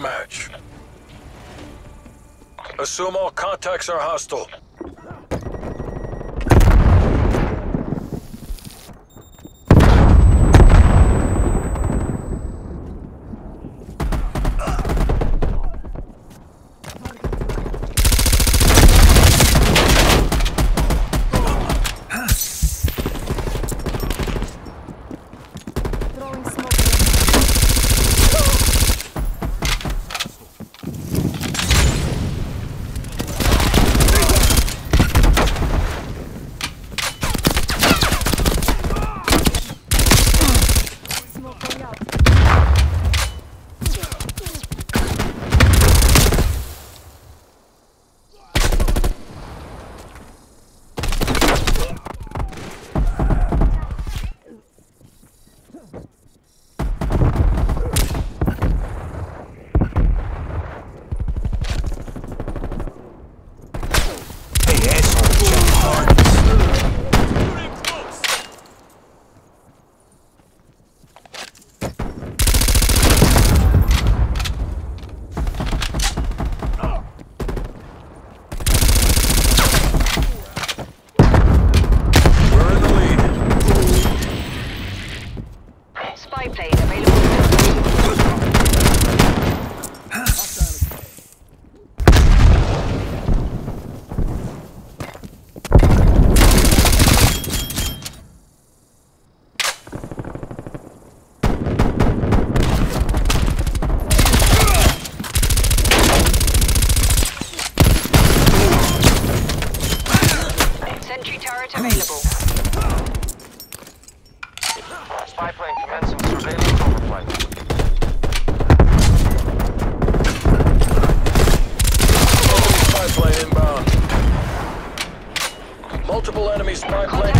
Match. Assume all contacts are hostile. spy plane available. available. multiple enemy spy planes.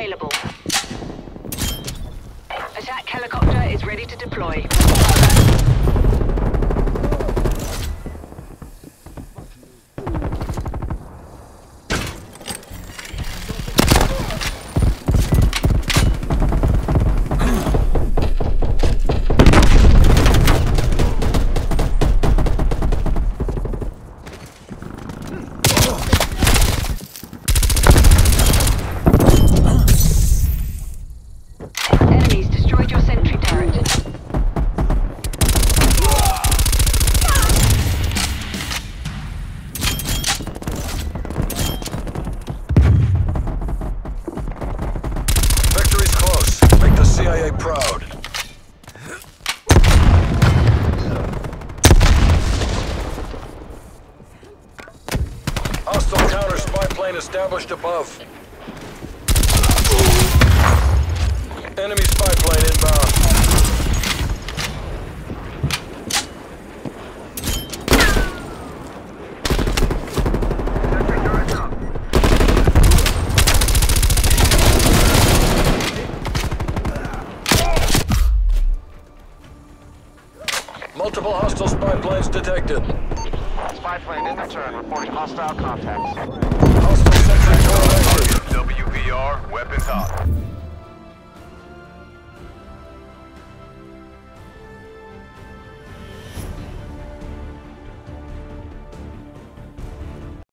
available. Attack helicopter is ready to deploy. USA proud. Hostile counter spy plane established above. Enemy spy plane inbound. Multiple hostile spy planes detected. Spy plane in return, reporting hostile contacts.